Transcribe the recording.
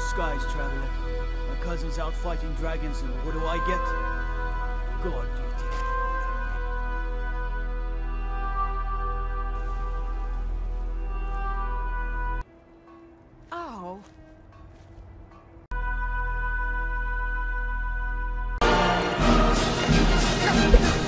skies, traveler. My cousin's out fighting dragons, and what do I get? God duty. Ow.